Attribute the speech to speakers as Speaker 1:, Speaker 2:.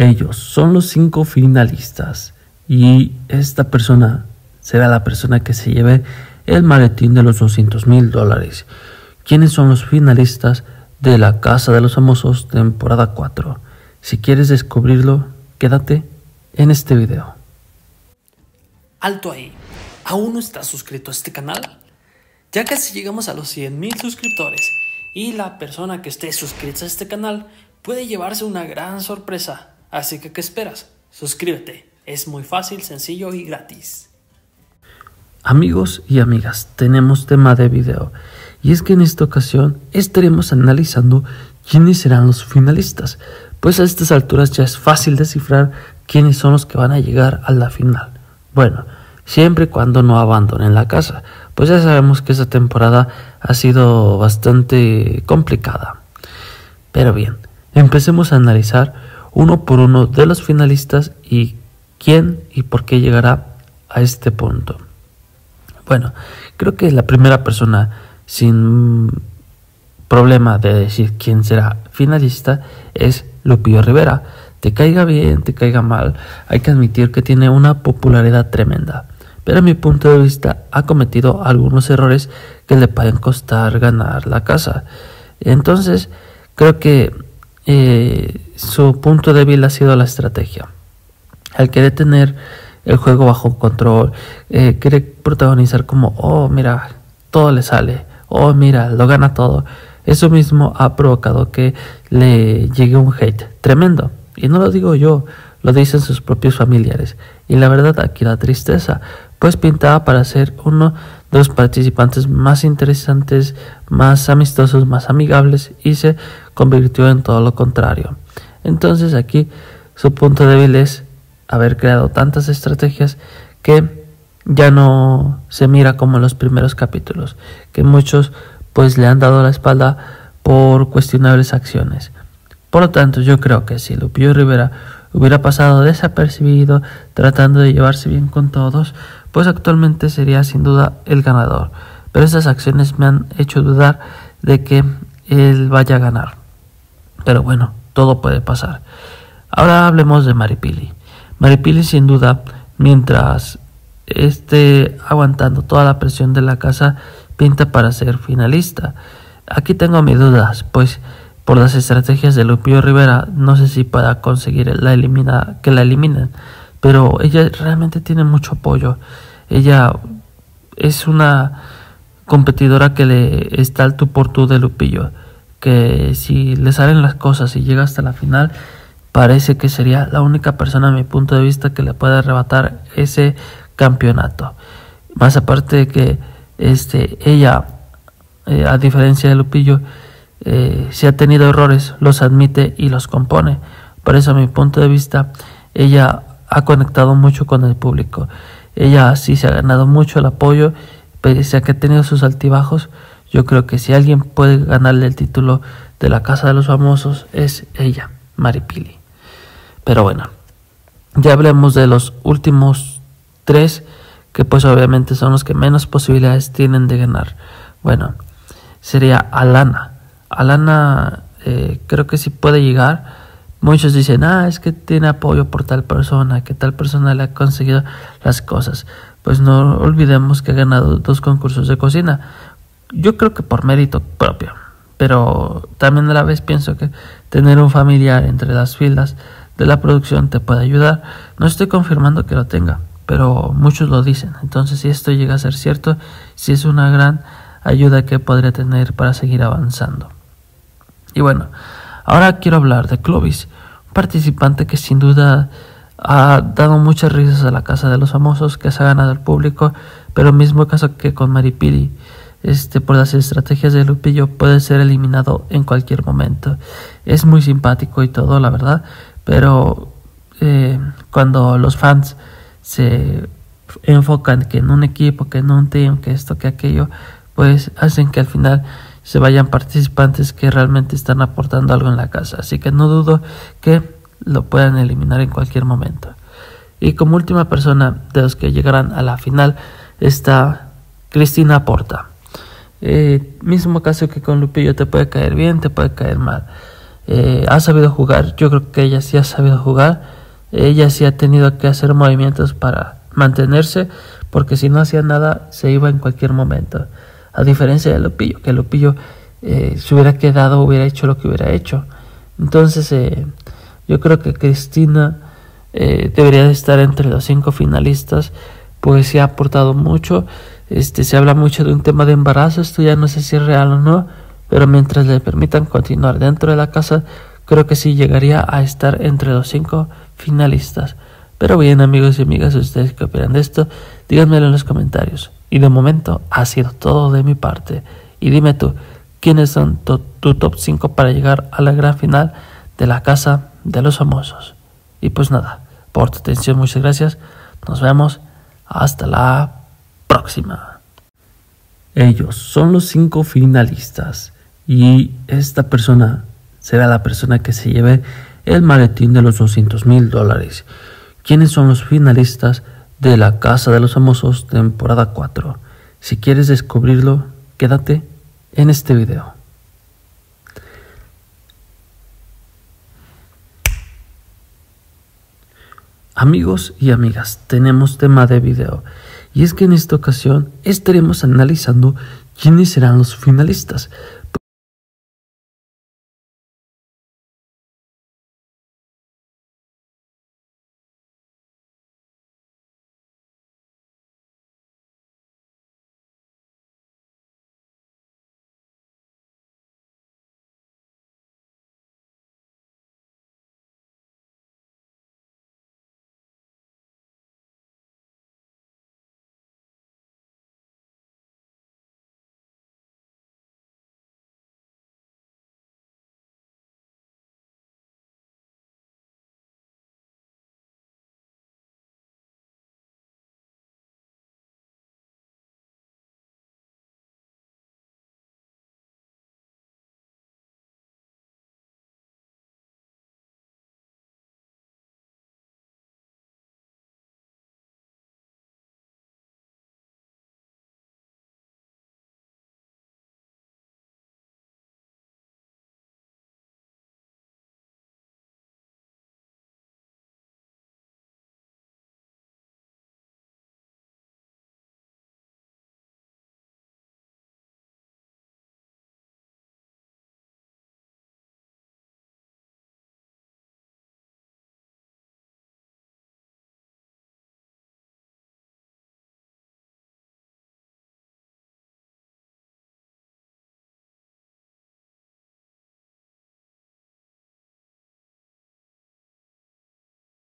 Speaker 1: Ellos son los cinco finalistas y esta persona será la persona que se lleve el maletín de los 200 mil dólares. ¿Quiénes son los finalistas de la Casa de los Famosos temporada 4? Si quieres descubrirlo, quédate en este video.
Speaker 2: Alto ahí, ¿aún no estás suscrito a este canal? Ya casi llegamos a los 100 mil suscriptores y la persona que esté suscrita a este canal puede llevarse una gran sorpresa. Así que, ¿qué esperas? Suscríbete. Es muy fácil, sencillo y gratis.
Speaker 1: Amigos y amigas, tenemos tema de video. Y es que en esta ocasión estaremos analizando quiénes serán los finalistas. Pues a estas alturas ya es fácil descifrar quiénes son los que van a llegar a la final. Bueno, siempre y cuando no abandonen la casa, pues ya sabemos que esta temporada ha sido bastante complicada. Pero bien, empecemos a analizar uno por uno de los finalistas y quién y por qué llegará a este punto. Bueno, creo que la primera persona sin problema de decir quién será finalista es Lupillo Rivera. Te caiga bien, te caiga mal, hay que admitir que tiene una popularidad tremenda pero a mi punto de vista ha cometido algunos errores que le pueden costar ganar la casa. Entonces, creo que eh, su punto débil ha sido la estrategia. Al querer tener el juego bajo control, eh, quiere protagonizar como, oh, mira, todo le sale, oh, mira, lo gana todo. Eso mismo ha provocado que le llegue un hate tremendo. Y no lo digo yo, lo dicen sus propios familiares. Y la verdad aquí da tristeza, pues pintaba para ser uno de los participantes más interesantes, más amistosos, más amigables y se convirtió en todo lo contrario. Entonces aquí su punto débil es haber creado tantas estrategias que ya no se mira como en los primeros capítulos, que muchos pues le han dado la espalda por cuestionables acciones. Por lo tanto, yo creo que si Lupillo Rivera hubiera pasado desapercibido tratando de llevarse bien con todos, pues actualmente sería sin duda el ganador. Pero esas acciones me han hecho dudar de que él vaya a ganar. Pero bueno, todo puede pasar. Ahora hablemos de Maripili. Maripili sin duda, mientras esté aguantando toda la presión de la casa, pinta para ser finalista. Aquí tengo mis dudas, pues por las estrategias de Lupillo Rivera no sé si pueda conseguir la elimina, que la eliminen pero ella realmente tiene mucho apoyo. Ella es una competidora que le está al tú por tú de Lupillo, que si le salen las cosas y llega hasta la final, parece que sería la única persona a mi punto de vista que le pueda arrebatar ese campeonato. Más aparte de que este, ella, eh, a diferencia de Lupillo, eh, si ha tenido errores, los admite y los compone. Por eso a mi punto de vista, ella ha conectado mucho con el público. Ella sí se ha ganado mucho el apoyo, pese a que ha tenido sus altibajos. Yo creo que si alguien puede ganarle el título de la Casa de los Famosos es ella, Maripili. Pero bueno, ya hablemos de los últimos tres, que pues obviamente son los que menos posibilidades tienen de ganar. Bueno, sería Alana. Alana eh, creo que sí puede llegar Muchos dicen, ah, es que tiene apoyo por tal persona, que tal persona le ha conseguido las cosas. Pues no olvidemos que ha ganado dos concursos de cocina. Yo creo que por mérito propio. Pero también a la vez pienso que tener un familiar entre las filas de la producción te puede ayudar. No estoy confirmando que lo tenga, pero muchos lo dicen. Entonces, si esto llega a ser cierto, si es una gran ayuda que podría tener para seguir avanzando. Y bueno, Ahora quiero hablar de Clovis, un participante que sin duda ha dado muchas risas a la casa de los famosos, que se ha ganado el público, pero mismo caso que con Maripili, este, por las estrategias de Lupillo, puede ser eliminado en cualquier momento. Es muy simpático y todo, la verdad, pero eh, cuando los fans se enfocan que en un equipo, que en un team, que esto, que aquello, pues hacen que al final se vayan participantes que realmente están aportando algo en la casa. Así que no dudo que lo puedan eliminar en cualquier momento. Y como última persona de los que llegarán a la final está Cristina Porta. Eh, mismo caso que con Lupillo te puede caer bien, te puede caer mal. eh, ha sabido jugar. Yo creo que ella sí ha sabido jugar. Ella sí ha tenido que hacer movimientos para mantenerse, porque si no hacía nada se iba en cualquier momento. A diferencia de Lupillo, que Lupillo eh, se hubiera quedado, hubiera hecho lo que hubiera hecho. Entonces, eh, yo creo que Cristina eh, debería de estar entre los cinco finalistas, pues se ha aportado mucho. Este, se habla mucho de un tema de embarazo, esto ya no sé si es real o no, pero mientras le permitan continuar dentro de la casa, creo que sí llegaría a estar entre los cinco finalistas. Pero bien, amigos y amigas, ustedes qué opinan de esto, díganmelo en los comentarios. Y de momento ha sido todo de mi parte. Y dime tú, ¿quiénes son tu, tu top 5 para llegar a la gran final de la Casa de los Famosos? Y pues nada, por tu atención, muchas gracias. Nos vemos. Hasta la próxima. Ellos son los cinco finalistas y esta persona será la persona que se lleve el maletín de los 200 mil dólares. ¿Quiénes son los finalistas de la Casa de los Famosos temporada 4? Si quieres descubrirlo, quédate en este video. Amigos y amigas, tenemos tema de video y es que en esta ocasión estaremos analizando quiénes serán los finalistas,